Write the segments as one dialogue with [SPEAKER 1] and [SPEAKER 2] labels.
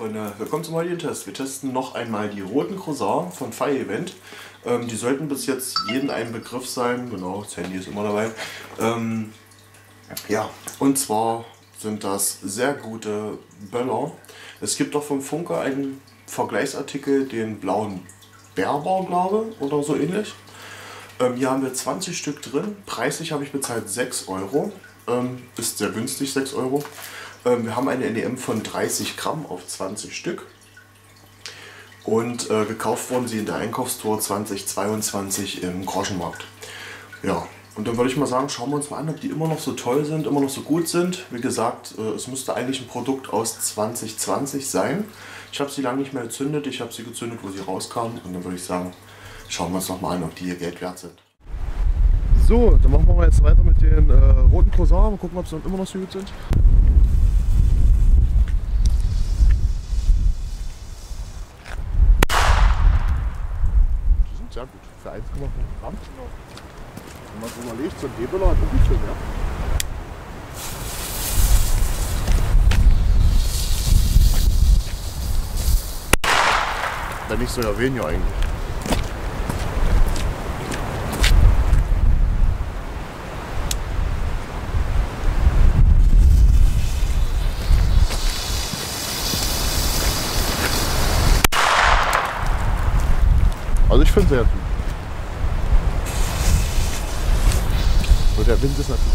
[SPEAKER 1] Freunde, willkommen zum heutigen Test. Wir testen noch einmal die roten Croissant von Fire Event. Ähm, die sollten bis jetzt jeden ein Begriff sein, genau, das Handy ist immer dabei. Ähm, ja, und zwar sind das sehr gute Böller. Es gibt doch vom Funke einen Vergleichsartikel, den blauen Bärbau, glaube oder so ähnlich. Ähm, hier haben wir 20 Stück drin. Preislich habe ich bezahlt 6 Euro. Ähm, ist sehr günstig, 6 Euro. Ähm, wir haben eine NEM von 30 Gramm auf 20 Stück. Und äh, gekauft wurden sie in der Einkaufstour 2022 im Groschenmarkt. Ja, und dann würde ich mal sagen, schauen wir uns mal an, ob die immer noch so toll sind, immer noch so gut sind. Wie gesagt, äh, es müsste eigentlich ein Produkt aus 2020 sein. Ich habe sie lange nicht mehr gezündet, ich habe sie gezündet, wo sie rauskamen. Und dann würde ich sagen, schauen wir uns noch mal an, ob die ihr Geld wert sind. So, dann machen wir jetzt weiter mit den äh, roten. Mal gucken, ob sie immer noch so gut sind. Sehr gut. Für 1,5 Gramm. Wenn man es überlegt, so ein Hebeler hat wirklich viel mehr. Dann nicht so ja weniger eigentlich. Also ich finde sehr gut. Nur der Wind ist natürlich.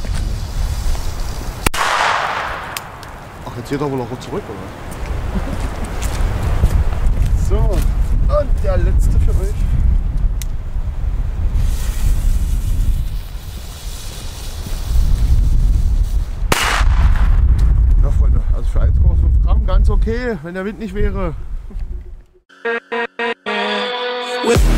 [SPEAKER 1] Ach, jetzt geht er wohl auch zurück, oder? so, und der letzte für euch. Ja, Freunde, also für 1,5 Gramm ganz okay, wenn der Wind nicht wäre. With